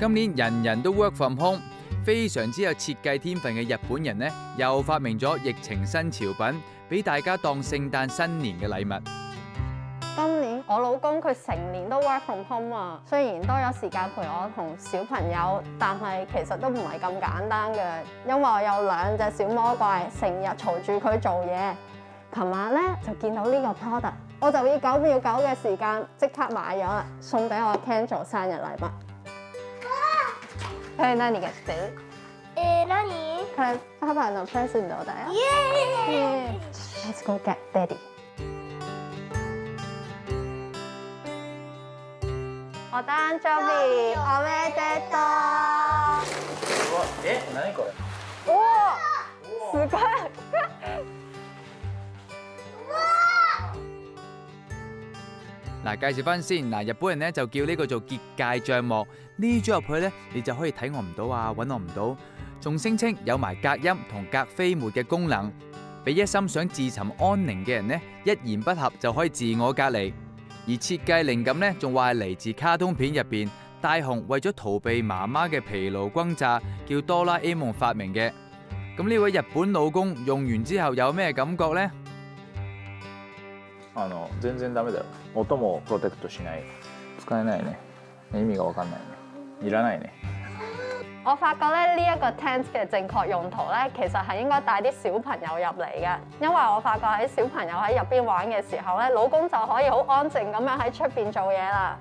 今年人人都 work from home，非常之有設計天分嘅日本人呢，又發明咗疫情新潮品，俾大家當聖誕新年嘅禮物。今年我老公佢成年都 work from home 啊，雖然都有時間陪我同小朋友，但係其實都唔係咁簡單嘅，因為我有兩隻小魔怪，成日嘈住佢做嘢。琴晚咧就見到呢個 product，我就以九秒九嘅時間即刻買咗啦，送俾我 Ken 做生日禮物。それ何がしてる？えー、何？パパのプレゼントだよ？イエーイ Let's go get daddy. お誕生日おめでとう。うわえ何これ？おおすごい嗱，介紹翻先，嗱，日本人咧就叫呢個做結界帳幕，呢咗入去咧，你就可以睇我唔到啊，揾我唔到，仲聲稱有埋隔音同隔飛沫嘅功能，俾一心想自尋安寧嘅人呢，一言不合就可以自我隔離。而設計靈感呢，仲話係嚟自卡通片入邊，大雄為咗逃避媽媽嘅疲勞轟炸，叫哆啦 A 夢發明嘅。咁呢位日本老公用完之後有咩感覺呢？あの全然ダメだよ。音もプロテクトしない。使えないね。意味が分かんないね。いらないね。我發覺咧呢一個 tent 嘅正確用途咧，其實係應該帶啲小朋友入嚟嘅，因為我發覺喺小朋友喺入邊玩嘅時候咧，老公就可以好安靜咁樣喺出邊做嘢啦。